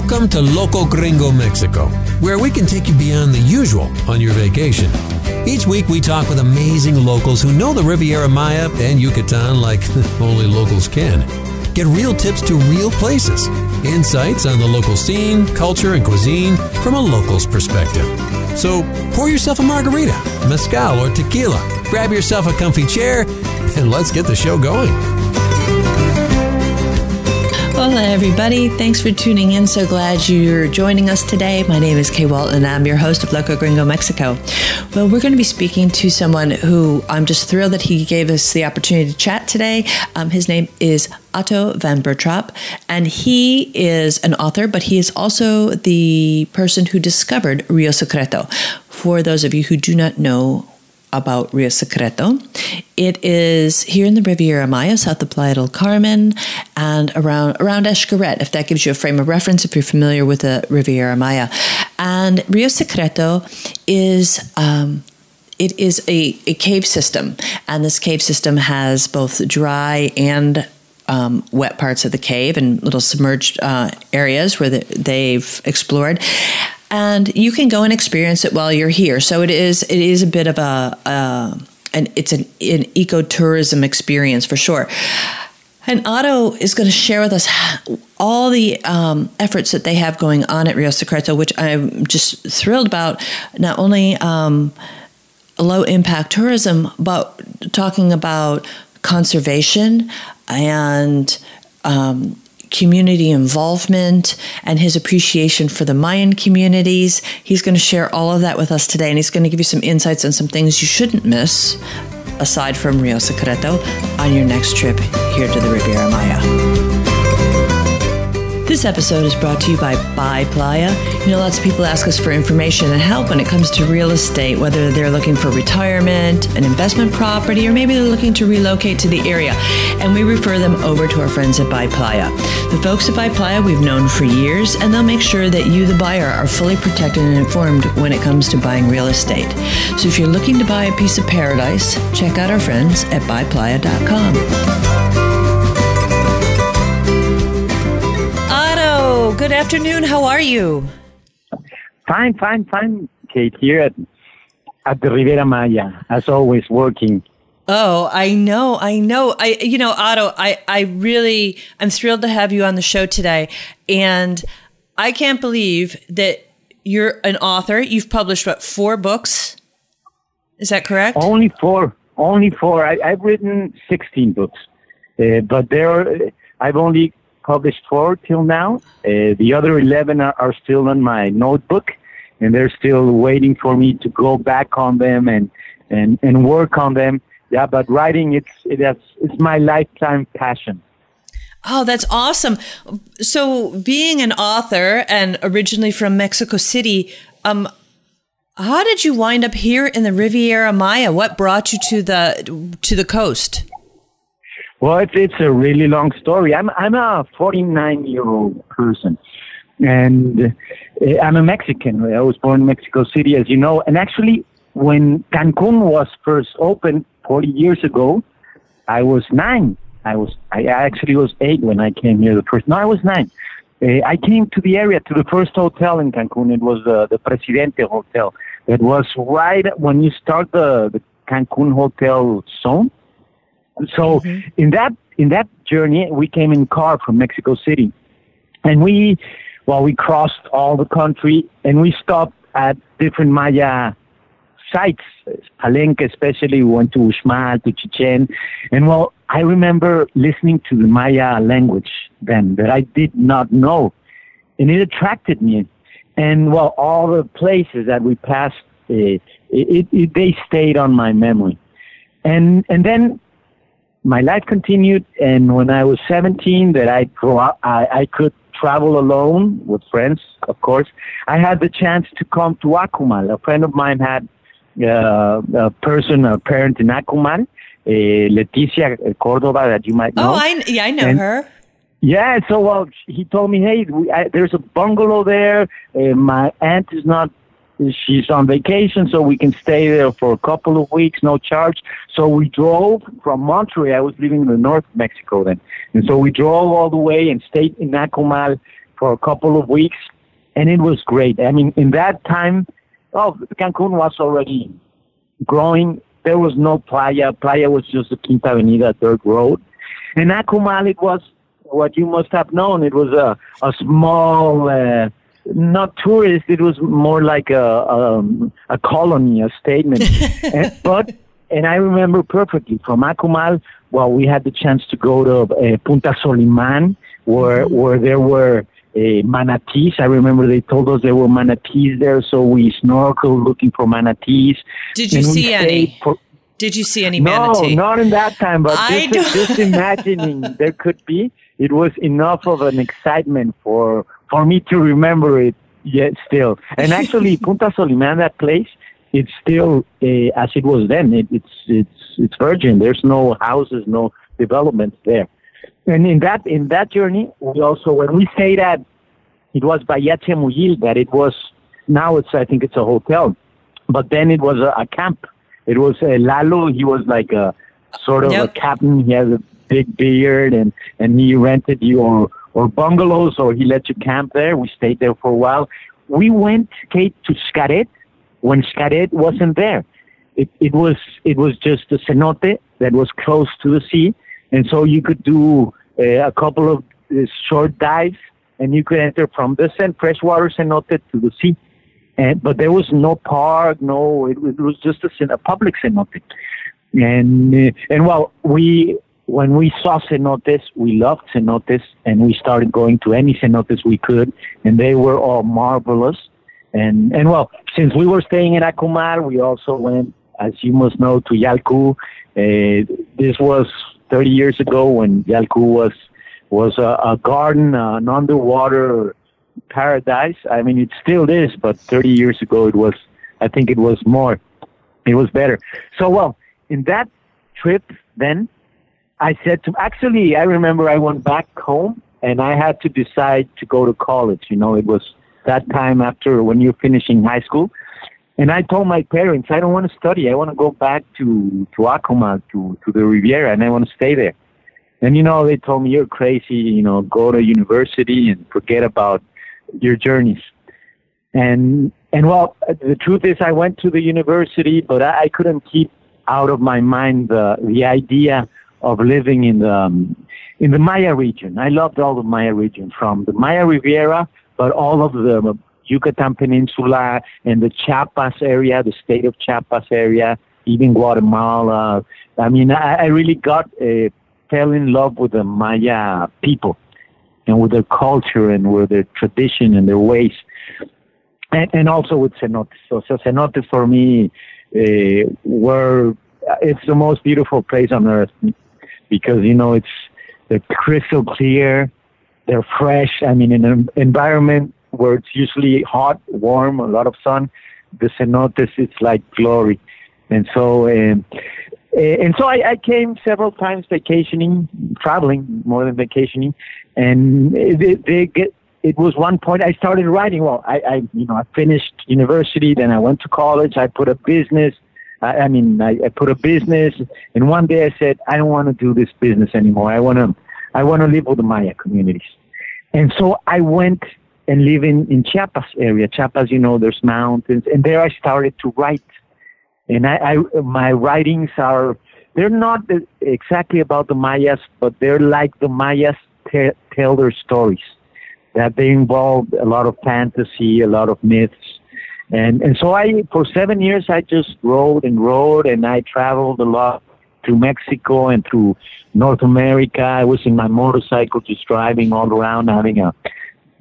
Welcome to Loco Gringo Mexico, where we can take you beyond the usual on your vacation. Each week we talk with amazing locals who know the Riviera Maya and Yucatan like only locals can. Get real tips to real places, insights on the local scene, culture, and cuisine from a local's perspective. So pour yourself a margarita, mezcal, or tequila, grab yourself a comfy chair, and let's get the show going. Hola, everybody. Thanks for tuning in. So glad you're joining us today. My name is Kay Walton, and I'm your host of Loco Gringo Mexico. Well, we're going to be speaking to someone who I'm just thrilled that he gave us the opportunity to chat today. Um, his name is Otto von Bertrab, and he is an author, but he is also the person who discovered Rio Secreto. For those of you who do not know about Rio Secreto. It is here in the Riviera Maya, south of Playa del Carmen, and around around Xcaret, if that gives you a frame of reference, if you're familiar with the Riviera Maya. And Rio Secreto is um, it is a, a cave system, and this cave system has both dry and um, wet parts of the cave and little submerged uh, areas where the, they've explored and you can go and experience it while you're here. So it is it is a bit of a, and it's an, an ecotourism experience for sure. And Otto is going to share with us all the um, efforts that they have going on at Rio Secreto, which I'm just thrilled about. Not only um, low impact tourism, but talking about conservation and um, community involvement and his appreciation for the Mayan communities. He's going to share all of that with us today, and he's going to give you some insights on some things you shouldn't miss, aside from Rio Secreto, on your next trip here to the Riviera Maya. This episode is brought to you by Buy Playa. You know, lots of people ask us for information and help when it comes to real estate, whether they're looking for retirement, an investment property, or maybe they're looking to relocate to the area. And we refer them over to our friends at Buy Playa. The folks at Buy Playa we've known for years, and they'll make sure that you, the buyer, are fully protected and informed when it comes to buying real estate. So if you're looking to buy a piece of paradise, check out our friends at buyplaya.com. good afternoon. How are you? Fine, fine, fine, Kate. Here at, at the Riviera Maya, as always, working. Oh, I know, I know. I, you know, Otto, I, I really, I'm thrilled to have you on the show today, and I can't believe that you're an author. You've published what four books? Is that correct? Only four. Only four. I, have written sixteen books, uh, but there, I've only published four till now. Uh, the other 11 are, are, still on my notebook, and they're still waiting for me to go back on them and, and, and work on them. Yeah, but writing, it's, it has, it's my lifetime passion. Oh, that's awesome. So, being an author and originally from Mexico City, um, how did you wind up here in the Riviera Maya? What brought you to the to the coast? Well, it's it's a really long story. I'm I'm a 49 year old person, and uh, I'm a Mexican. I was born in Mexico City, as you know. And actually, when Cancun was first opened 40 years ago, I was nine. I was I actually was eight when I came here the first. No, I was nine. Uh, I came to the area to the first hotel in Cancun. It was uh, the Presidente Hotel. It was right when you start the the Cancun hotel zone so mm-hmm. in that in that journey, we came in car from Mexico City, and we well we crossed all the country and we stopped at different Maya sites. Palenque, especially, we went to Uxmal, to Chichen, and well, I remember listening to the Maya language then that I did not know, and it attracted me. And well, all the places that we passed, it, it, it, they stayed on my memory. And and then my life continued, and when I was 17, that I grow up, I, I could travel alone with friends, of course. I had the chance to come to Akumal. A friend of mine had uh, a person, a parent in Akumal, uh, Leticia Cordova, that you might know. Oh, I, yeah, I know and, her. Yeah, so well, he told me, hey, we, I, there's a bungalow there. Uh, my aunt is not she's on vacation, so we can stay there for a couple of weeks, no charge. So we drove from Monterrey. I was living in the north of Mexico then. And so we drove all the way and stayed in Akumal for a couple of weeks, and it was great. I mean, in that time, oh, Cancun was already growing. There was no playa. Playa was just the Quinta Avenida Third Road. And Akumal, it was what you must have known. It was a, a small, uh, not tourist, it was more like a, um, a colony, a statement. and, but, and I remember perfectly from Akumal, well, we had the chance to go to uh, Punta Soliman, where, mm-hmm. where there were uh, manatees. I remember they told us there were manatees there, so we snorkeled looking for manatees. Did you see any? For, did you see any manatee? No, not in that time, but just, just imagining there could be. It was enough of an excitement for for me to remember it yet still. And actually, Punta Soliman, that place, it's still uh, as it was then. It, it's it's it's virgin. There's no houses, no developments there. And in that in that journey, we also when we say that it was Bahia Chemuyil, that it was now it's I think it's a hotel, but then it was a, a camp. It was uh, Lalo. He was like a sort of yep. a captain. He has a big beard, and and he rented you or or bungalows, or he let you camp there. We stayed there for a while. We went, Kate, to Xcaret when Xcaret wasn't there. It, it was it was just a cenote that was close to the sea, and so you could do uh, a couple of uh, short dives, and you could enter from the freshwater cenote to the sea. And, but there was no park, no, it, it was just a, a public cenote. And, uh, and well, we, when we saw cenotes, we loved cenotes and we started going to any cenotes we could and they were all marvelous. And, and well, since we were staying in Akumal, we also went, as you must know, to Yalku. Uh, this was 30 years ago when Yalku was was a, a garden, uh, an underwater paradise. I mean, it still is, but 30 years ago it was. I think it was more. It was better. So well, in that trip, then I said to actually, I remember I went back home and I had to decide to go to college. You know, it was that time after when you're finishing high school. And I told my parents, I don't want to study. I want to go back to, to Akumal, to, to the Riviera, and I want to stay there. And, you know, they told me, you're crazy, you know, go to university and forget about your journeys. And, and well, the truth is I went to the university, but I, I couldn't keep out of my mind the, the idea of living in the, um, in the Maya region. I loved all the Maya region from the Maya Riviera, but all of the Yucatan Peninsula and the Chiapas area, the state of Chiapas area, even Guatemala. I mean, I, I really got uh, fell in love with the Maya people and with their culture and with their tradition and their ways, and, and also with cenotes. So, so cenotes for me uh, were it's the most beautiful place on earth because you know it's they're crystal clear, they're fresh. I mean, in an environment where it's usually hot, warm, a lot of sun, the cenotes it's like glory. And so, um, and so I, I came several times vacationing, traveling more than vacationing, and they, they get. It was one point I started writing. Well, I, I, you know, I finished university, then I went to college. I put a business. I, I mean, I, I put a business, and one day I said, I don't want to do this business anymore. I want to, I want to live with the Maya communities. And so I went and live in, in Chiapas area. Chiapas, you know, there's mountains, and there I started to write. And I, I my writings are they're not exactly about the Mayas, but they're like the Mayas te- tell their stories. That they involve a lot of fantasy, a lot of myths, and and so I for seven years I just rode and rode and I traveled a lot through Mexico and through North America. I was in my motorcycle just driving all around, having a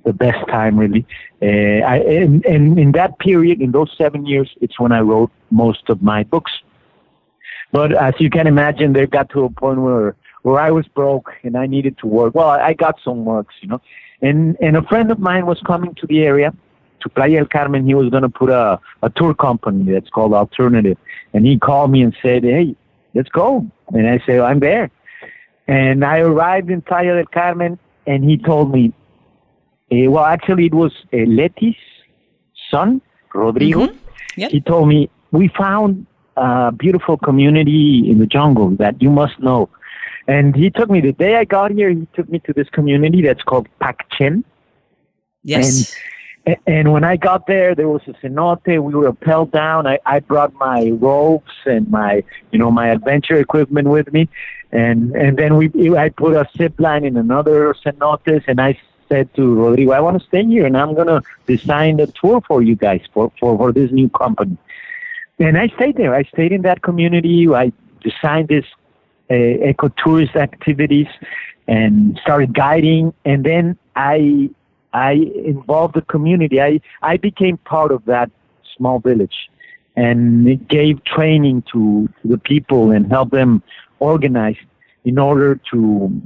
the best time really. Uh, I, and, and in that period, in those seven years, it's when I wrote most of my books. But as you can imagine, they got to a point where where I was broke and I needed to work. Well, I got some works, you know. And and a friend of mine was coming to the area to Playa del Carmen. He was going to put a a tour company that's called Alltournative, and he called me and said, "Hey, let's go." And I said, "I'm there." And I arrived in Playa del Carmen, and he told me, uh, well, actually, it was uh, Leti's son, Rodrigo. Mm-hmm. Yep. He told me, we found a beautiful community in the jungle that you must know. And he took me, the day I got here, he took me to this community that's called Pac Chen. Yes. And, and when I got there, there was a cenote. We were rappelled down. I, I brought my ropes and my, you know, my adventure equipment with me, and and then we I put a zip line in another cenotes, and I said to Rodrigo, I want to stay here, and I'm gonna design the tour for you guys for for for this new company. And I stayed there. I stayed in that community. I designed this uh, ecotourist activities and started guiding. And then I I involved the community. I I became part of that small village, and gave training to, to the people and helped them organize in order to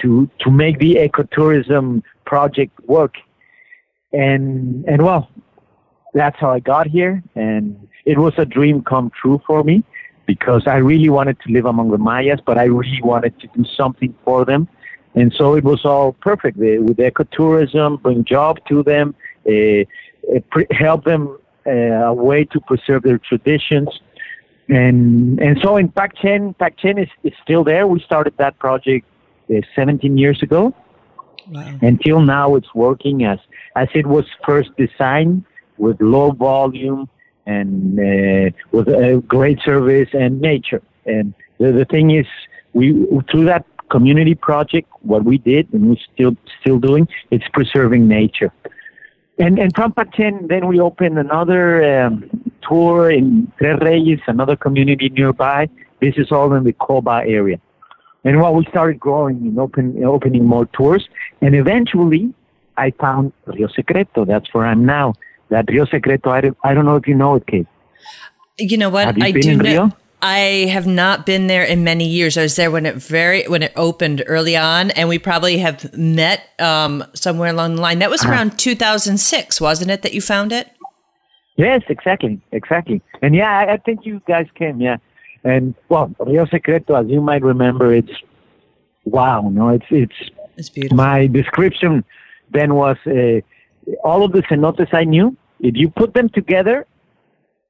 to to make the ecotourism project work. And and well, that's how I got here, and it was a dream come true for me because I really wanted to live among the Mayas, but I really wanted to do something for them. And so it was all perfect with ecotourism, bring job to them, uh, uh, help them uh, a way to preserve their traditions. And and so in Pac Chen, Pacchen is, is still there. We started that project uh, 17 years ago. Wow. Until now, it's working as as it was first designed with low volume and uh, with a great service and nature. And the, the thing is, we through that community project, what we did and we're still still doing, it's preserving nature. And and from Pac Chen, then we opened another um, tour in Tres Reyes, another community nearby. This is all in the Coba area. And while we started growing and open, opening more tours, and eventually I found Rio Secreto. That's where I'm now that Rio Secreto. I don't, I don't know if you know it, Kate. You know what? You I do know. I have not been there in many years. I was there when it very when it opened early on, and we probably have met um, somewhere along the line. That was uh-huh. around 2006, wasn't it? That you found it. Yes, exactly, exactly. And yeah, I, I think you guys came. Yeah, and well, Rio Secreto, as you might remember, it's wow. No, it's it's it's beautiful. My description then was uh, all of the cenotes I knew if you put them together,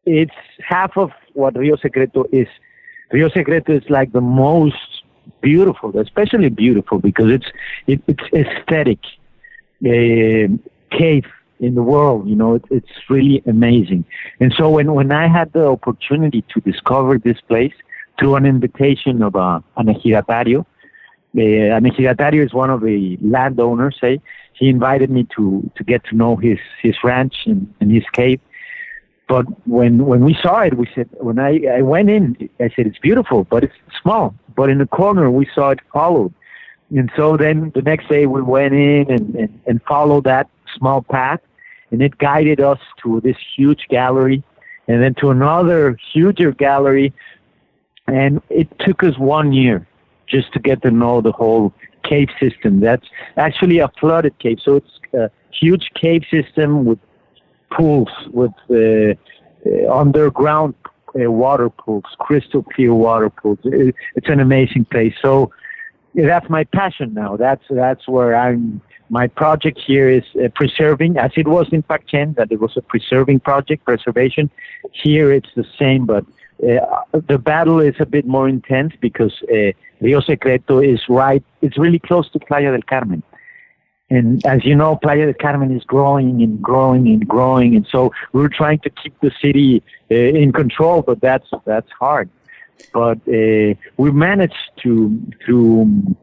it's half of what Rio Secreto is. Rio Secreto is like the most beautiful, especially beautiful because it's it, it's aesthetic uh, cave in the world. You know, it, it's really amazing. And so when when I had the opportunity to discover this place through an invitation of uh, an ejidatario, uh, an ejidatario is one of the landowners. Say he invited me to to get to know his his ranch and, and his cave. But when when we saw it, we said when I I went in, I said it's beautiful, but it's small. But in the corner, we saw it followed, and so then the next day we went in and and, and followed that small path, and it guided us to this huge gallery, and then to another huger gallery, and it took us one year just to get to know the whole cave system. That's actually a flooded cave. So it's a huge cave system with pools, with uh, uh, underground uh, water pools, crystal clear water pools. It, it's an amazing place. So yeah, that's my passion now. That's that's where I'm. My project here is uh, preserving, as it was in Pac Chen, that it was a preserving project, preservation. Here it's the same, but uh, the battle is a bit more intense because uh, Rio Secreto is right, it's really close to Playa del Carmen. And as you know, Playa del Carmen is growing and growing and growing. And so we're trying to keep the city uh, in control, but that's, that's hard. But uh, we managed to, through,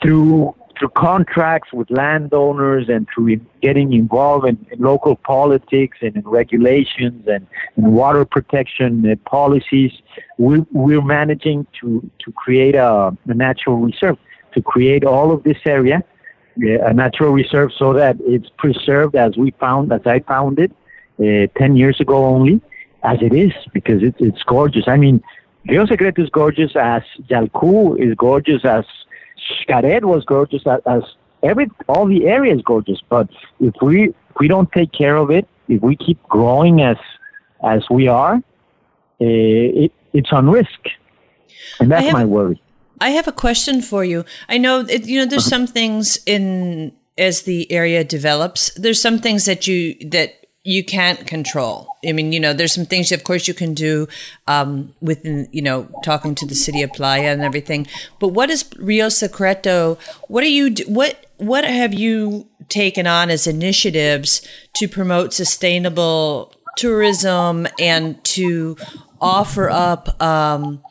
through through contracts with landowners and through getting involved in, in local politics and in regulations and in water protection uh, policies, we, we're managing to, to create a, a natural reserve, to create all of this area, a natural reserve so that it's preserved as we found, as I found it uh, 10 years ago only, as it is, because it, it's gorgeous. I mean, Rio Secreto is gorgeous as Yalku is gorgeous as Xcaret was gorgeous as, as every all the area is gorgeous. But if we if we don't take care of it, if we keep growing as as we are, uh, it, it's on risk, and that's have, my worry. I have a question for you. I know it, you know there's uh-huh. some things in as the area develops. There's some things that you that you can't control. I mean, you know, there's some things, of course, you can do um, within, you know, talking to the city of Playa and everything. But what is Rio Secreto? What are you? What what have you taken on as initiatives to promote sustainable tourism and to offer up um,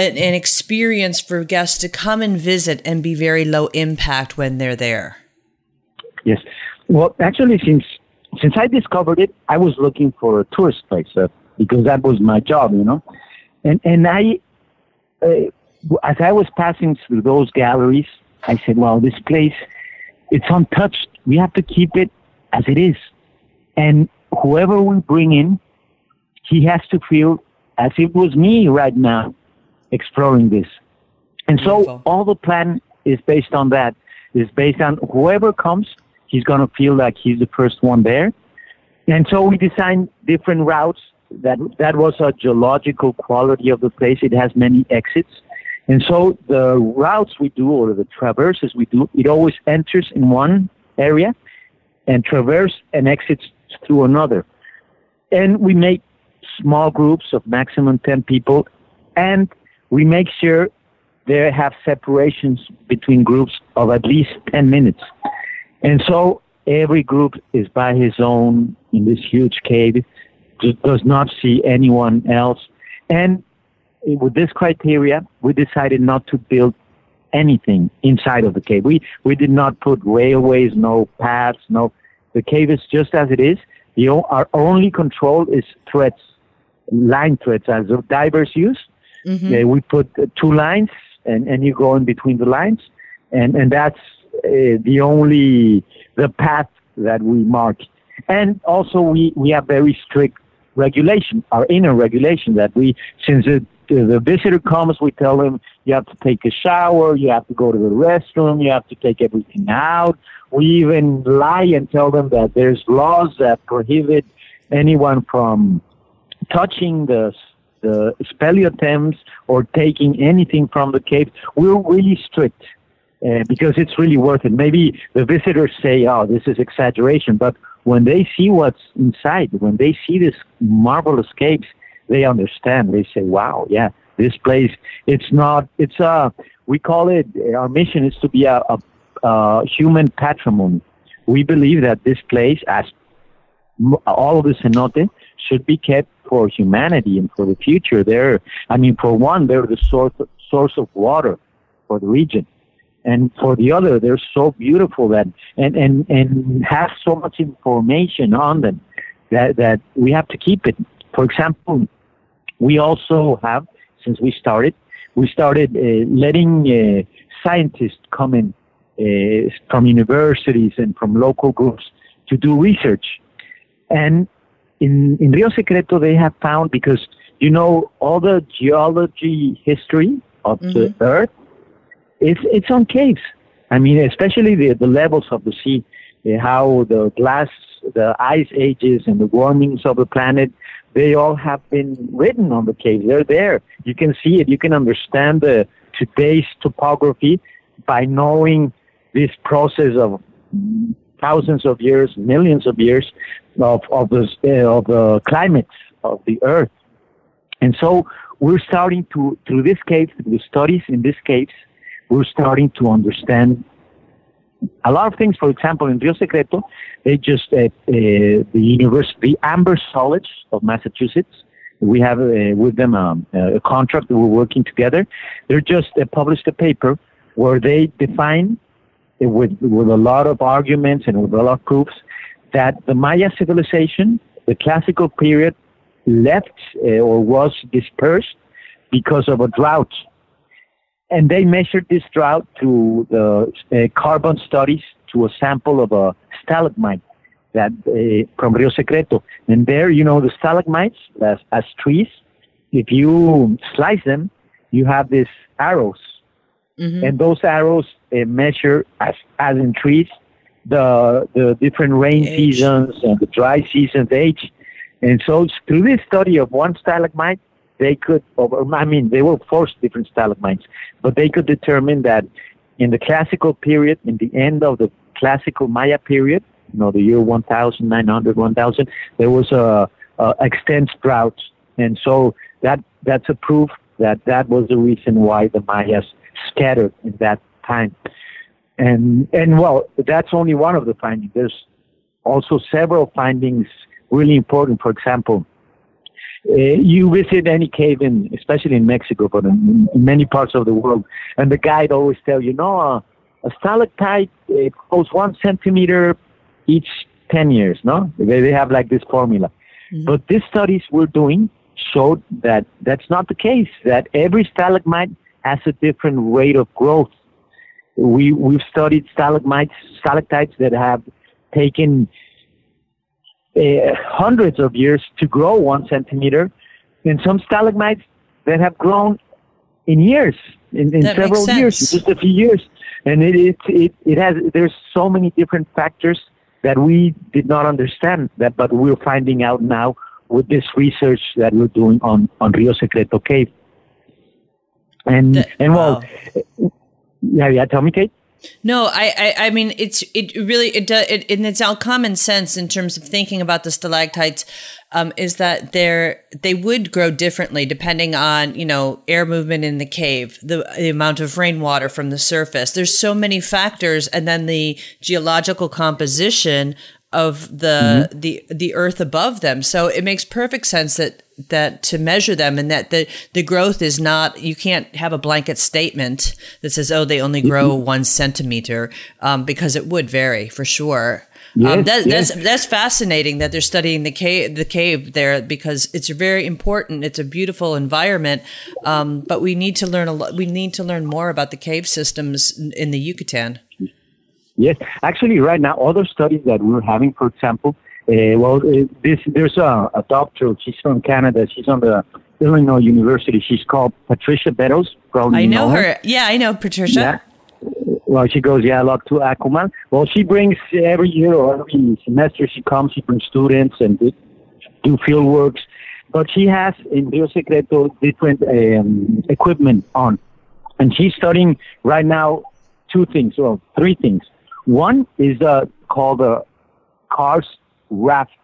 an, an experience for guests to come and visit and be very low impact when they're there. Yes. Well, actually, since since I discovered it, I was looking for a tourist place uh, because that was my job, you know. And and I, uh, as I was passing through those galleries, I said, "Well, this place, it's untouched. We have to keep it as it is." And whoever we bring in, he has to feel as if it was me right now exploring this. And Beautiful. so all the plan is based on that. Is based on whoever comes, he's going to feel like he's the first one there. And so we designed different routes. That that was a geological quality of the place. It has many exits. And so the routes we do or the traverses we do, it always enters in one area and traverse and exits through another. And we make small groups of maximum 10 people and we make sure they have separations between groups of at least 10 minutes. And so every group is by his own in this huge cave, does not see anyone else. And with this criteria, we decided not to build anything inside of the cave. We, we did not put railways, no paths, no. The cave is just as it is. The, our only control is threads, line threads, as divers use. Mm-hmm. Uh, we put uh, two lines, and, and you go in between the lines, and, and that's uh, the only the path that we mark. And also, we, we have very strict regulation, our inner regulation that we, since the, the visitor comes, we tell them you have to take a shower, you have to go to the restroom, you have to take everything out. We even lie and tell them that there's laws that prohibit anyone from touching the the speleothems or taking anything from the cave. We're really strict uh, because it's really worth it. Maybe the visitors say, "Oh, this is exaggeration," but when they see what's inside, when they see this marvelous caves, they understand. They say, "Wow, yeah, this place. It's not. It's a. We call it. Our mission is to be a, a, a human patrimony. We believe that this place, as all of the cenote, should be kept for humanity and for the future. They're, I mean, for one, they're the source source of water for the region and for the other, they're so beautiful that and and and have so much information on them that that we have to keep it. For example, we also have since we started, we started uh, letting uh, scientists come in uh, from universities and from local groups to do research, and in in Rio Secreto they have found because you know all the geology history of mm-hmm. the earth it's it's on caves. I mean, especially the the levels of the sea, how the glass, the ice ages, and the warmings of the planet, they all have been written on the caves. They're there. You can see it. You can understand the today's topography by knowing this process of thousands of years, millions of years of of the uh, of the climates of the Earth. And so we're starting to through this cave, through the studies in these caves, we're starting to understand a lot of things. For example, in Rio Secreto, they just uh, uh, the university, Amherst College of Massachusetts. We have uh, with them um, a contract. that We're working together. They just uh, published a paper where they define uh, with with a lot of arguments and with a lot of proofs that the Maya civilization, the classical period, left uh, or was dispersed because of a drought and they measured this drought through the uh, carbon studies to a sample of a stalagmite that uh, from Rio Secreto. And there, you know, the stalagmites as, as trees, if you slice them, you have these arrows. Mm-hmm. And those arrows uh, measure, as, as in trees, the, the different rain age. seasons and the dry seasons age. And so through this study of one stalagmite, they could, I mean, they were forced different stalagmites, but they could determine that in the classical period, in the end of the classical Maya period, you know, the year 1900, 1000, there was a, a extensive drought. And so that, that's a proof that that was the reason why the Mayas scattered in that time. And and well, that's only one of the findings. There's also several findings really important. For example, uh, you visit any cave in, especially in Mexico, but in, in, many parts of the world, and the guide always tell you, no, uh, a stalactite it goes one centimeter each ten years. No, they, they have like this formula. Mm-hmm. But these studies we're doing showed that that's not the case. That every stalagmite has a different rate of growth. We we've studied stalagmites, stalactites that have taken uh, hundreds of years to grow one centimeter, and some stalagmites that have grown in years, in, in several years, just a few years. And it, it, it, it has, there's so many different factors that we did not understand that, but we're finding out now with this research that we're doing on, on Rio Secreto Cave. And, the, and well, wow. yeah, yeah, tell me, Kate. No, I, I, I mean, it's, it really, it does, it, and it's all common sense in terms of thinking about the stalactites, um, is that they're, they would grow differently depending on, you know, air movement in the cave, the, the amount of rainwater from the surface. There's so many factors. And then the geological composition of the mm-hmm. the the earth above them. So it makes perfect sense that that to measure them and that the the growth is not you can't have a blanket statement that says oh they only grow mm-hmm. one centimeter um, because it would vary for sure. Um, yes, um, that, yes. That's that's fascinating that they're studying the cave the cave there because it's very important. It's a beautiful environment, um, but we need to learn a lot. We need to learn more about the cave systems in the Yucatan. Yes, actually, right now, other studies that we're having, for example, uh, well, uh, this there's a, a, doctor. She's from Canada. She's on the Illinois University. She's called Patricia Beddows. Probably I know, know her. her. Yeah, I know Patricia. Yeah. Well, she goes, yeah, a lot to Akumal. Well, she brings every year or every semester she comes, she brings students and do field works. But she has in Rio Secreto different um, equipment on. And she's studying right now two things, well, three things. One is uh, called a karst rafts.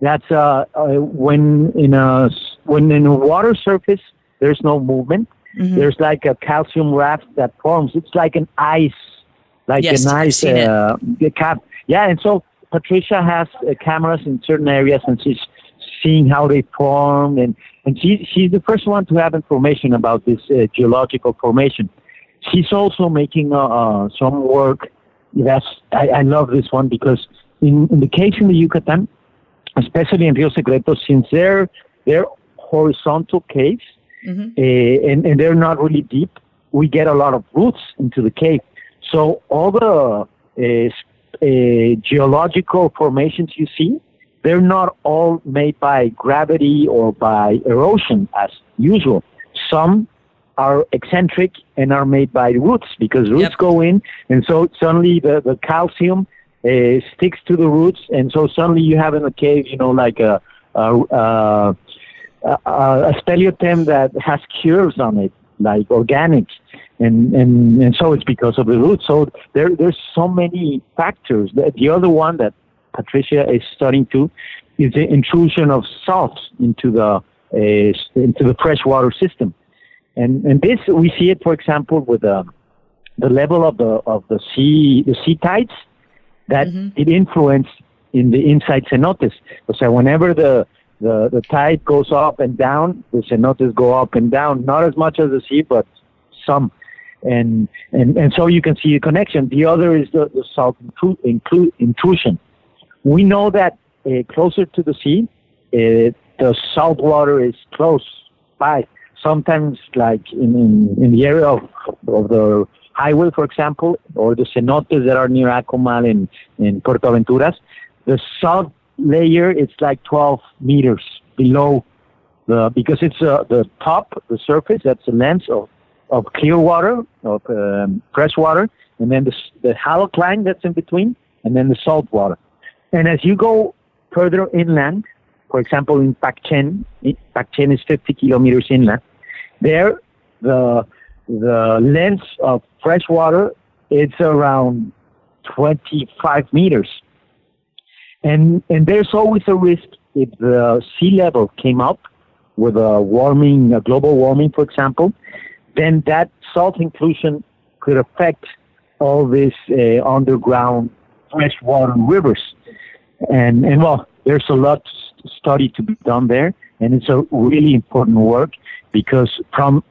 That's uh, uh, when in a when in a water surface there's no movement. Mm-hmm. There's like a calcium raft that forms. It's like an ice, like yes, an ice uh, cap. Yeah, and so Patricia has uh, cameras in certain areas, and she's seeing how they form, and and she she's the first one to have information about this uh, geological formation. She's also making uh, uh, some work Yes, I, I love this one because in, in the case in the Yucatan, especially in Rio Secreto, since they're they're horizontal caves mm-hmm. uh, and, and they're not really deep, we get a lot of roots into the cave. So all the uh, uh, geological formations you see, they're not all made by gravity or by erosion as usual. Some are eccentric and are made by roots because roots yep. go in, and so suddenly the, the calcium uh, sticks to the roots, and so suddenly you have in a cave, you know, like a a, a, a, that has curves on it, like organics, and, and and so it's because of the roots. So there there's so many factors. The, the other one that Patricia is studying too is the intrusion of salts into the uh, into the freshwater system. And and this we see it, for example, with the the level of the of the sea the sea tides that mm-hmm. it influence in the inside cenotes. So whenever the the, the tide goes up and down, the cenotes go up and down, not as much as the sea, but some. And, and, and so you can see a connection. The other is the, the salt intru- intrusion. We know that uh, closer to the sea, uh, the salt water is close by sometimes like in, in, in the area of, of the highway, for example, or the cenotes that are near Akumal and in Puerto Aventuras, the salt layer is like 12 meters below the, because it's uh, the top, the surface, that's the lens of, of clear water, of um, fresh water, and then the, the halocline that's in between, and then the salt water. And as you go further inland, for example, in Pac Chen, Pacchen is 50 kilometers inland, there, the the length of fresh water it's around 25 meters, and and there's always a risk if the sea level came up with a warming, a global warming, for example, then that salt inclusion could affect all these uh, underground freshwater rivers. And, and well, there's a lot of study to be done there, and it's a really important work because from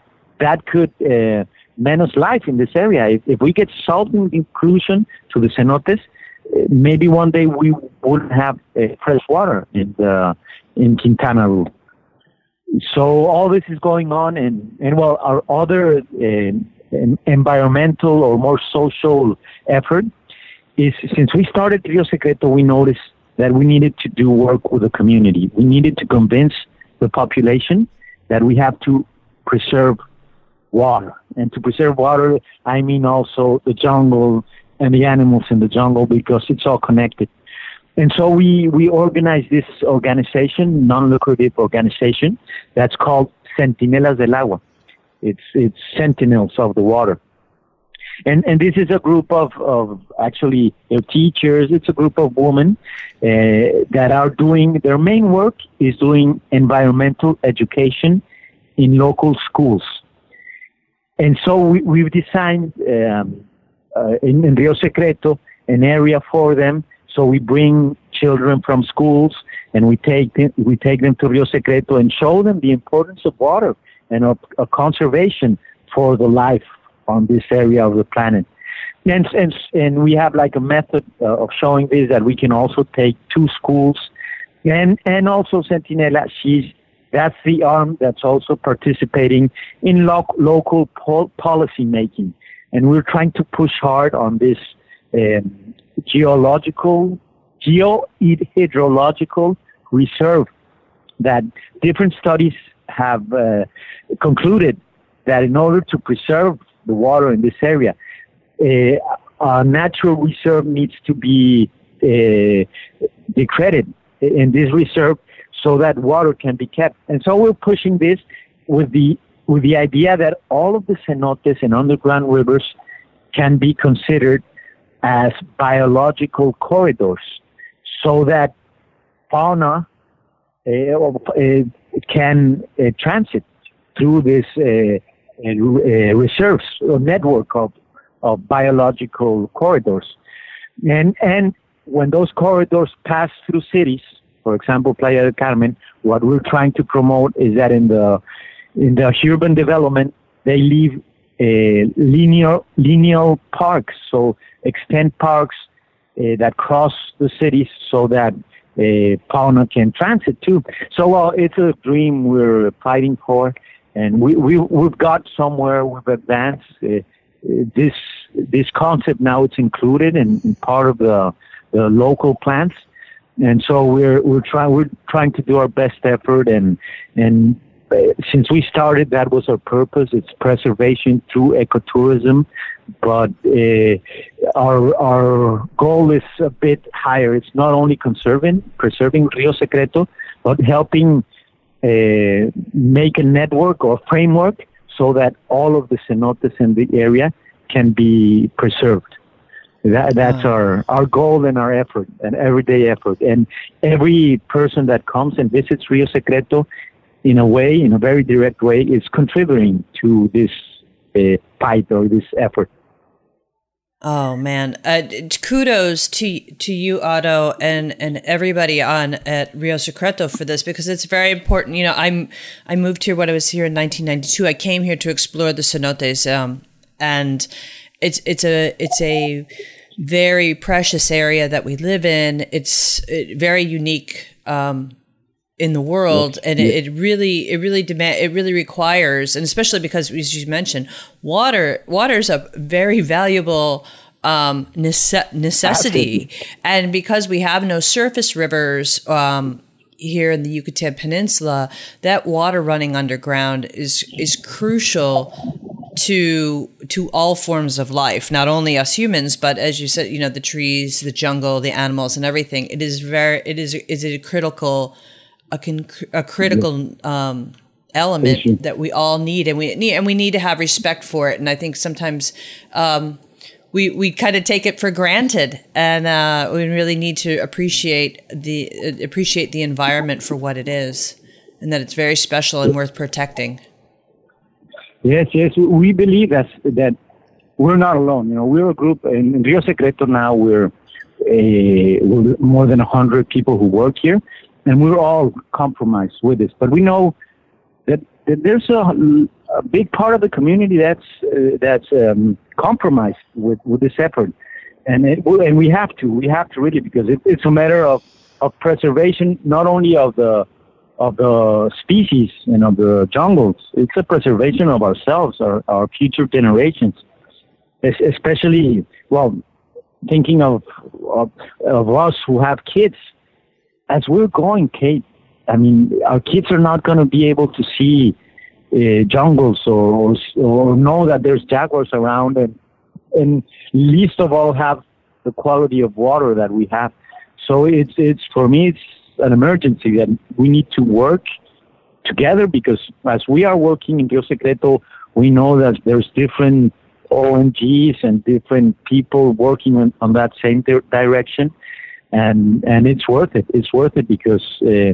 that could uh, menace life in this area. If, if we get salt inclusion to the cenotes, uh, maybe one day we wouldn't have uh, fresh water in the in Quintana Roo. So all this is going on, and and well, our other uh, environmental or more social effort is since we started Rio Secreto, we noticed that we needed to do work with the community. We needed to convince the population that we have to preserve water. And to preserve water, I mean also the jungle and the animals in the jungle because it's all connected. And so we, we organized this organization, non-lucrative organization, that's called Centinelas del Agua. It's, it's sentinels of the water. And, and this is a group of, of actually teachers. It's a group of women uh, that are doing, their main work is doing environmental education in local schools. And so we, we've designed um, uh, in, in Rio Secreto an area for them. So we bring children from schools and we take them, we take them to Rio Secreto and show them the importance of water and of, of conservation for the life on this area of the planet. And, and, and we have like a method uh, of showing this that we can also take two schools and, and also Centinela, she's, that's the arm that's also participating in lo- local pol- policy making. And we're trying to push hard on this um, geological, geohydrological reserve that different studies have uh, concluded that in order to preserve the water in this area, uh, a natural reserve needs to be uh, decreted in this reserve so that water can be kept. And so we're pushing this with the with the idea that all of the cenotes and underground rivers can be considered as biological corridors so that fauna uh, can uh, transit through this reserves or network of, of biological corridors. And, and when those corridors pass through cities, for example, Playa del Carmen, what we're trying to promote is that in the, in the urban development, they leave uh, linear, parks, so extend parks uh, that cross the cities so that uh, can transit too. So, well, it's a dream we're fighting for and we, we we've got somewhere we've advanced uh, this this concept now it's included in, in, part of the, the local plans and so we're we're trying we're trying to do our best effort and and uh, since we started that was our purpose. It's preservation through ecotourism. But uh, our our goal is a bit higher. It's not only conserving preserving rio secreto but helping uh, make a network or framework so that all of the cenotes in the area can be preserved. That, that's our, our goal and our effort, an everyday effort. And every person that comes and visits Rio Secreto, in a way, in a very direct way, is contributing to this uh, fight or this effort. Oh man! Uh, kudos to to you, Otto, and and everybody on at Rio Secreto for this because it's very important. You know, I'm I moved here when I was here in 1992. I came here to explore the cenotes, um, and it's it's a it's a very precious area that we live in. It's very unique. Um, in the world and yeah. it, it, really it really demand it really requires and especially because as you mentioned water water is a very valuable um, nece- necessity Absolutely. and because we have no surface rivers um, here in the Yucatan Peninsula that water running underground is is crucial to to all forms of life not only us humans but as you said you know the trees the jungle the animals and everything it is very it is is a critical a, con- a critical um, element that we all need, and we need and we need to have respect for it. And I think sometimes um, we we kind of take it for granted, and uh, we really need to appreciate the uh, appreciate the environment for what it is, and that it's very special and worth protecting. Yes, yes, we believe that that we're not alone. You know, we're a group in, Rio Secreto now. We're, a, we're more than hundred people who work here, and we're all compromised with this. But we know that, that there's a, a big part of the community that's uh, that's um, compromised with, with this effort, and it, and we have to we have to really because it, it's a matter of of preservation not only of the of the species and of the jungles. It's a preservation of ourselves, our, our future generations, especially, well, thinking of, of, of us who have kids. As we're going, Kate, I mean, our kids are not going to be able to see uh, jungles or, or know that there's jaguars around and, and least of all have the quality of water that we have. So it's, it's, for me, it's an emergency that we need to work together because as we are working in Rio Secreto, we know that there's different ONGs and different people working on, on that same di- direction. And, and it's worth it. It's worth it because, uh,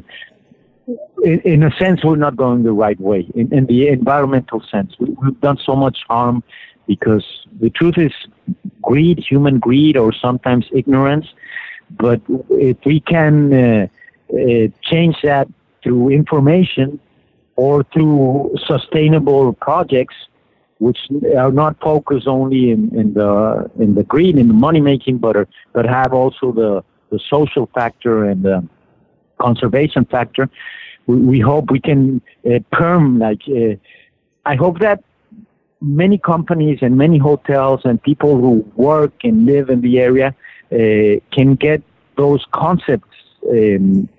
in, in, a sense, we're not going the right way. In, in the environmental sense, we, we've done so much harm because the truth is greed, human greed, or sometimes ignorance. But if we can uh, change that through information or through sustainable projects, which are not focused only in, in the in the green in the money making, but are, but have also the the social factor and the conservation factor. We, we hope we can uh, perm like. Uh, I hope that many companies and many hotels and people who work and live in the area uh, can get those concepts um,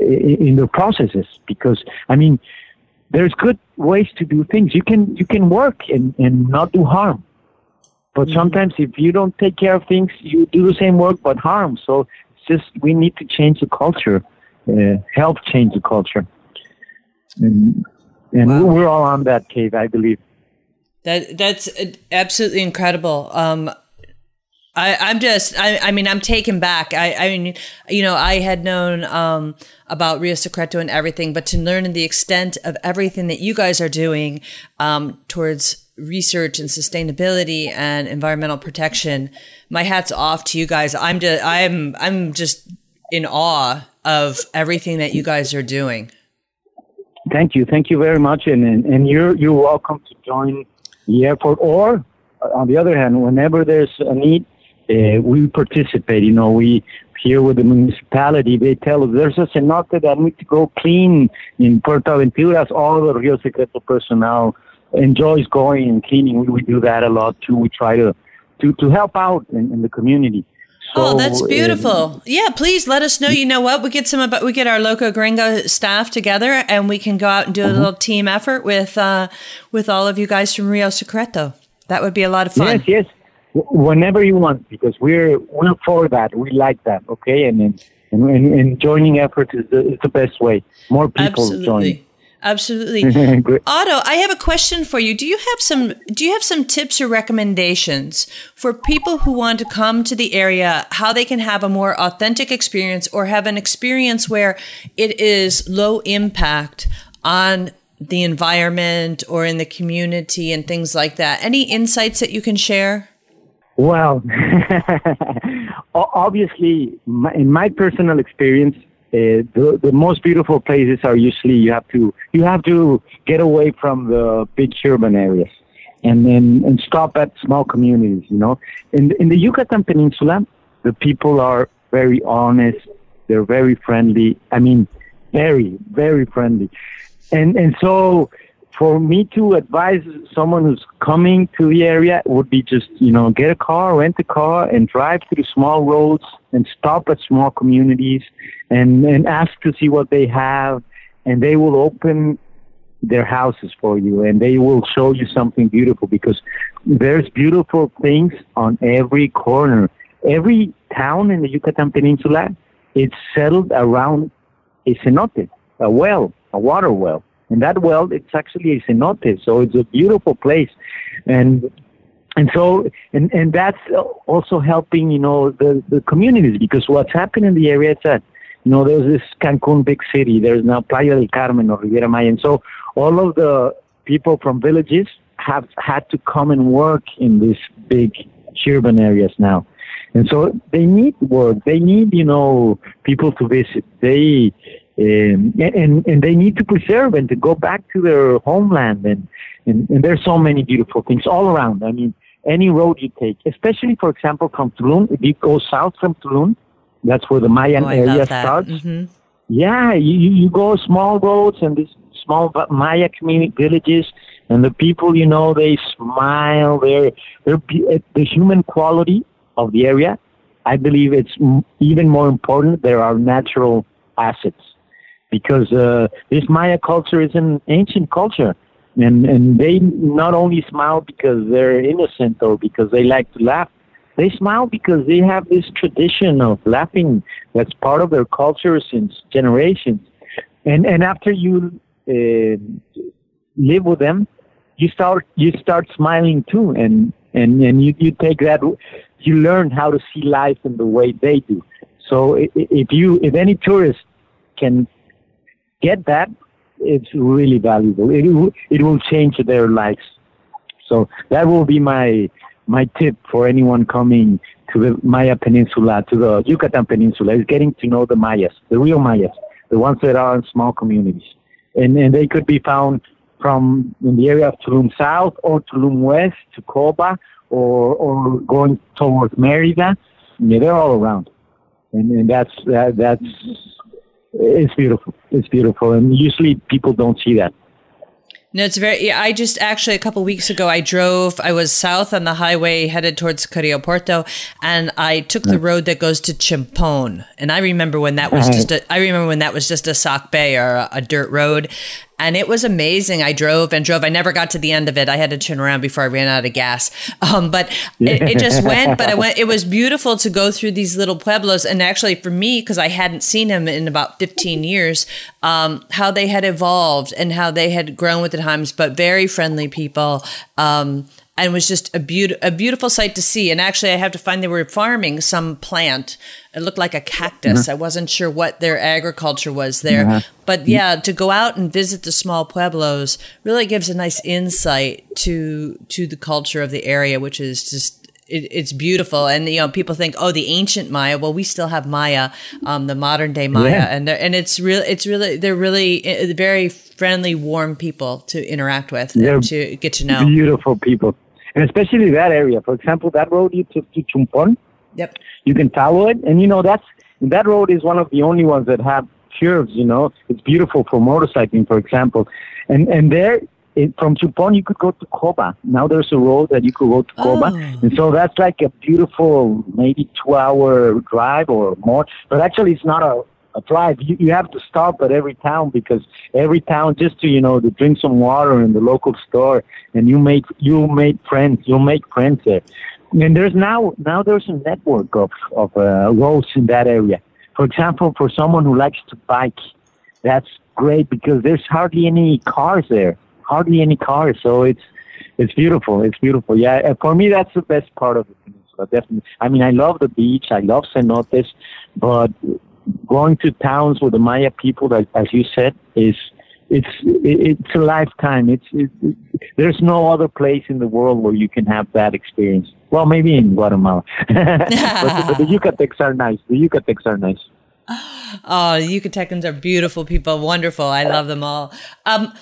in the processes because I mean there's good ways to do things. You can you can work and, and not do harm. But mm-hmm. sometimes if you don't take care of things, you do the same work but harm. So it's just we need to change the culture, uh, help change the culture, and, and wow. we're all on that cave, I believe. That that's absolutely incredible. Um, I, I'm just, I, I mean, I'm taken back. I, I mean, you know, I had known um, about Rio Secreto and everything, but to learn the extent of everything that you guys are doing um, towards research and sustainability and environmental protection, my hat's off to you guys. I'm just, I'm, I'm just in awe of everything that you guys are doing. Thank you, thank you very much, and and, and you're you're welcome to join the airport or on the other hand, whenever there's a need, uh, we participate. You know, we here with the municipality, they tell us there's a cenote that needs to go clean in Puerto Aventuras. All the Rio Secreto personnel enjoys going and cleaning. We, we do that a lot too. We try to to, to help out in, in the community. So, oh, that's beautiful. Uh, yeah, please let us know. You know what? We get some about we get our Loco Gringo staff together and we can go out and do a mm-hmm. little team effort with uh, with all of you guys from Rio Secreto. That would be a lot of fun. Yes, yes whenever you want, because we're we're for that. We like that. Okay, and and, and, and joining efforts is the, is the best way. More people Absolutely. join. Absolutely. Otto, I have a question for you. Do you have some do you have some tips or recommendations for people who want to come to the area how they can have a more authentic experience or have an experience where it is low impact on the environment or in the community and things like that? Any insights that you can share? Well, obviously, in my personal experience, uh, the, the most beautiful places are usually you have to you have to get away from the big urban areas and then and stop at small communities. You know, in in the Yucatan Peninsula, the people are very honest. They're very friendly. I mean, very very friendly, and and so for me to advise someone who's coming to the area would be just, you know, get a car, rent a car, and drive through small roads and stop at small communities and, and ask to see what they have. And they will open their houses for you and they will show you something beautiful because there's beautiful things on every corner. Every town in the Yucatan Peninsula, it's settled around a cenote, a well, a water well and that well, it's actually a cenote, so it's a beautiful place. And and so and and that's also helping you know the the communities because what's happening in the area is that you know there's this Cancun big city there's now Playa del Carmen or Riviera Maya and so all of the people from villages have had to come and work in these big urban areas now. And so they need work. They need, you know, people to visit. They um, and and they need to preserve and to go back to their homeland. And, and and there's so many beautiful things all around. I mean, any road you take, especially for example from Tulum, if you go south from Tulum, that's where the Mayan Oh, area starts. hmm Yeah, you, you you go small roads and these small Maya community villages, and the people, you know, they smile. They're they're uh, the human quality of the area. I believe it's even more important. There are natural assets because uh, this Maya culture is an ancient culture, and and they not only smile because they're innocent or because they like to laugh. They smile because they have this tradition of laughing that's part of their culture since generations. And and after you uh, live with them, you start you start smiling too, and and and you you take that you learn how to see life in the way they do. So if you if any tourist can get that, it's really valuable. It will, it will change their lives. So that will be my my tip for anyone coming to the Maya Peninsula, to the Yucatan Peninsula, is getting to know the Mayas, the real Mayas, the ones that are in small communities, and and they could be found from in the area of Tulum South or Tulum West to Coba or or going towards Merida. Yeah, they're all around, and and that's that, that's it's beautiful. It's beautiful, and usually people don't see that. No, it's very. Yeah, I just actually a couple weeks ago I drove. I was south on the highway headed towards Carrillo Puerto, and I took the mm. road that goes to Chumpon. And I remember when that was just. A, I remember when that was just a sacbe or a, a dirt road, and it was amazing. I drove and drove. I never got to the end of it. I had to turn around before I ran out of gas. Um, but it, it just went. But I went. It was beautiful to go through these little pueblos, and actually for me, because I hadn't seen them in about fifteen years, um, how they had evolved and how they had grown with the times, but very friendly people. Um, and it was just a, beaut- a beautiful sight to see. And actually, I have to find they were farming some plant. It looked like a cactus. I wasn't sure what their agriculture was there. But yeah, to go out and visit the small pueblos really gives a nice insight to to the culture of the area, which is just it, it's beautiful. And you know, people think, oh, the ancient Maya. Well, we still have Maya, um, the modern day Maya, Yeah. and and it's really it's really they're really uh, very friendly, warm people to interact with and to get to know. Beautiful people, and especially that area. For example, that road you took to Chumpon, Yep. you can follow it, and you know that's that road is one of the only ones that have curves. You know, it's beautiful for motorcycling, for example, and and there. It, from Chumpon, you could go to Coba. Now there's a road that you could go to Coba, Oh. and so that's like a beautiful, maybe two-hour drive or more. But actually, it's not a, a drive. You, you have to stop at every town because every town, just to you know, to drink some water in the local store, and you make you make friends. You'll make friends there. And there's now now there's a network of of uh, roads in that area. For example, for someone who likes to bike, that's great because there's hardly any cars there. Hardly any cars, so it's it's beautiful. It's beautiful. Yeah, for me, that's the best part of the peninsula. Definitely. I mean, I love the beach. I love cenotes, but going to towns with the Maya people, that, as you said, is it's it's a lifetime. It's it, it, there's no other place in the world where you can have that experience. Well, maybe in Guatemala, but, but the Yucatecs are nice. The Yucatecs are nice. Oh, the Yucatecans are beautiful people, wonderful. I love them all. Um,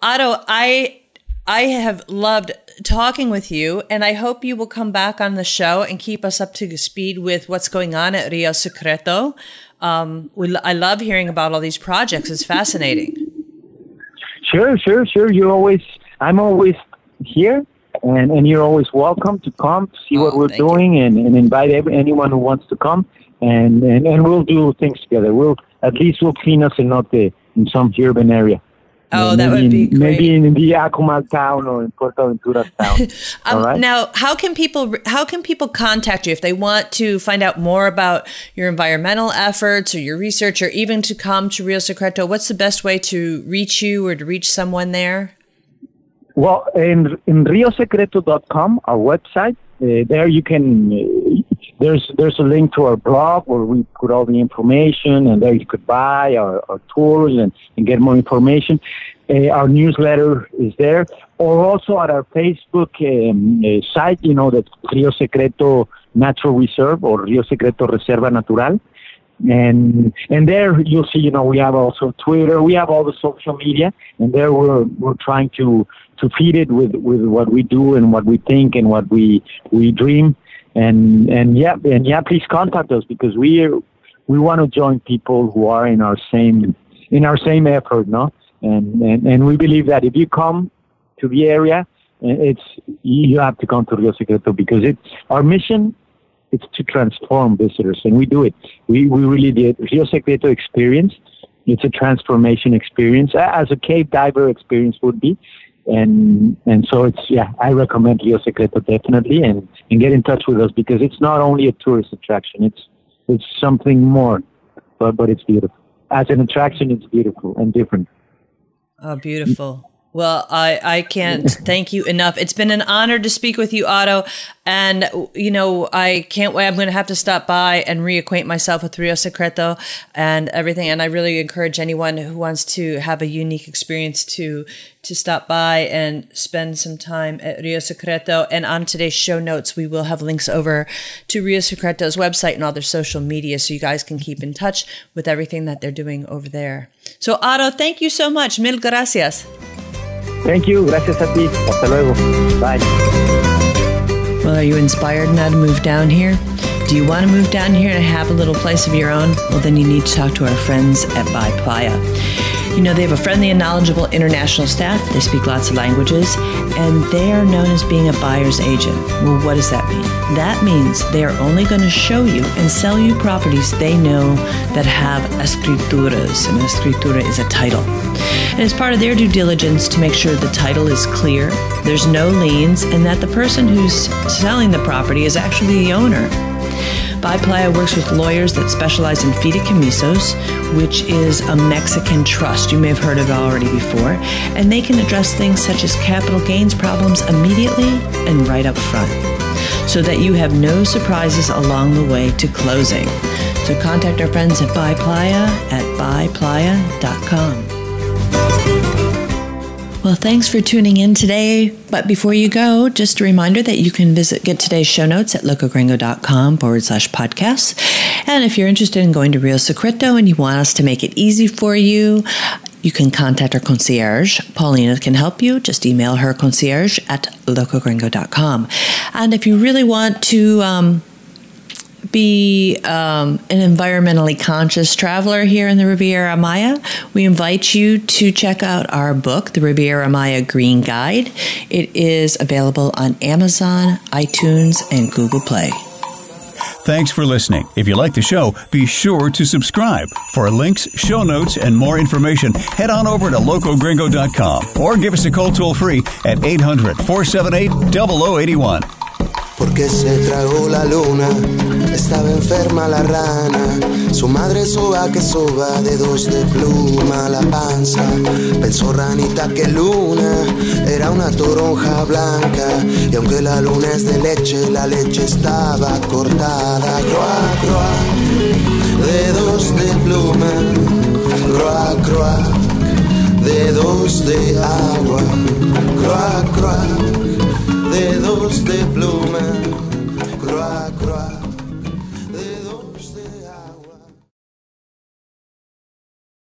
Otto, I I have loved talking with you, and I hope you will come back on the show and keep us up to speed with what's going on at Rio Secreto. Um, we, I love hearing about all these projects. It's fascinating. Sure, sure, sure. You're always, I'm always here, and, and you're always welcome to come to see what Oh, we're thank you. doing and, and invite every, anyone who wants to come, and, and, and we'll do things together. We'll at least we'll clean us in the in some urban area. Oh, Uh, that maybe would be in, Maybe in the Akumal town or in Puerto Ventura town. Um, All right. Now, how can people how can people contact you if they want to find out more about your environmental efforts or your research, or even to come to Rio Secreto? What's the best way to reach you or to reach someone there? Well, in, in riosecreto.com, our website, uh, there you can. Uh, there's there's a link to our blog where we put all the information, and there you could buy our, our tours and, and get more information. Uh, our newsletter is there, or also at our Facebook um, uh, site. You know, the Rio Secreto Natural Reserve or Rio Secreto Reserva Natural and and there you'll see you know we have also twitter we have all the social media and there we're we're trying to to feed it with with what we do and what we think and what we we dream and and yeah and yeah please contact us because we we want to join people who are in our same in our same effort no and and, and we believe that if you come to the area eh, it's you have to come to Rio Secreto because it's our mission it's to transform visitors, and we do it. We we really did Rio Secreto experience. It's a transformation experience, as a cave diver experience would be, and and so it's yeah. I recommend Rio Secreto definitely, and and get in touch with us because it's not only a tourist attraction. It's it's something more, but but it's beautiful. As an attraction, it's beautiful and different. Oh, beautiful. Well, I, I can't thank you enough. It's been an honor to speak with you, Otto. And, you know, I can't wait. I'm going to have to stop by and reacquaint myself with Rio Secreto and everything. And I really encourage anyone who wants to have a unique experience to, to stop by and spend some time at Rio Secreto. And on today's show notes, we will have links over to Rio Secreto's website and all their social media so you guys can keep in touch with everything that they're doing over there. So, Otto, thank you so much. Mil gracias. Thank you. Gracias a ti. Hasta luego. Bye. Well, are you inspired now to move down here? Do you want to move down here and have a little place of your own? Well, then you need to talk to our friends at Buy Playa. You know, they have a friendly and knowledgeable international staff. They speak lots of languages, and they are known as being a buyer's agent. Well, what does that mean? That means they are only going to show you and sell you properties they know that have escrituras, and escritura is a title. And it's part of their due diligence to make sure the title is clear, there's no liens, and that the person who's selling the property is actually the owner. Buy Playa works with lawyers that specialize in fideicomisos, which is a Mexican trust. You may have heard of it already before. And they can address things such as capital gains problems immediately and right up front so that you have no surprises along the way to closing. So contact our friends at Buy Playa at buyplaya.com. Well, thanks for tuning in today. But before you go, just a reminder that you can visit get today's show notes at locogringo.com forward slash podcasts. And if you're interested in going to Rio Secreto and you want us to make it easy for you, you can contact our concierge. Paulina can help you. Just email her concierge at locogringo.com. And if you really want to um, be um, an environmentally conscious traveler here in the Riviera Maya, we invite you to check out our book, The Riviera Maya Green Guide. It is available on Amazon, iTunes, and Google Play. Thanks for listening. If you like the show, be sure to subscribe. For links, show notes, and more information, head on over to locogringo.com or give us a call toll free at 800 478 0081. Porque se tragó la luna. Estaba enferma la rana, su madre soba que soba, dedos de pluma la panza. Pensó ranita que luna era una toronja blanca, y aunque la luna es de leche, la leche estaba cortada. Croa, croa, dedos de pluma, croa, croa, dedos de agua, croa, croa dedos de pluma, croa, croa.